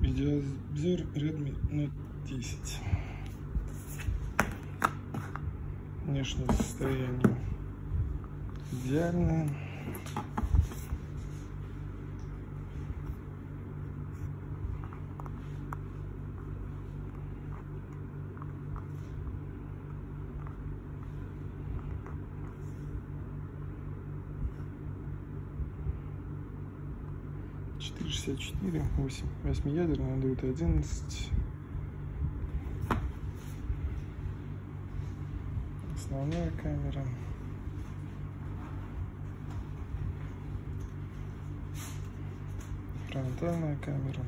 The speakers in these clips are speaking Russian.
Видеообзор Redmi Note 10. Внешнее состояние идеальное. Четыре шестьдесят четыре восемь. Восьмиядерный Android одиннадцать. Основная камера. Фронтальная камера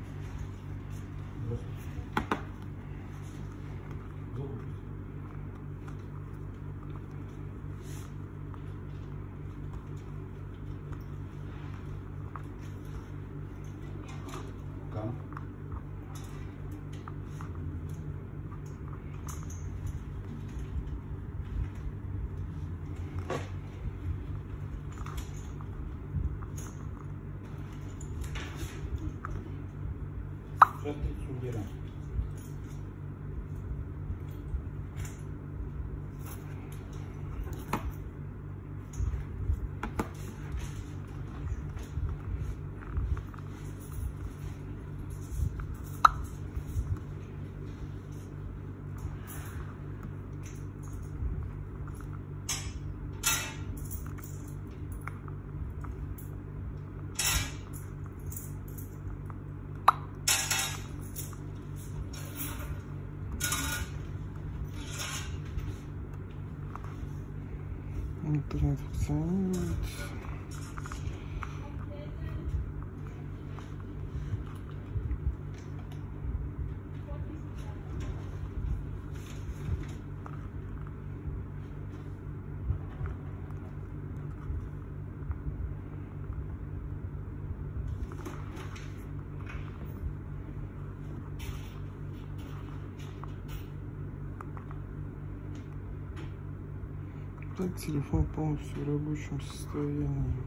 和你出去了 Muito interessante. Так, телефон полностью в рабочем состоянии.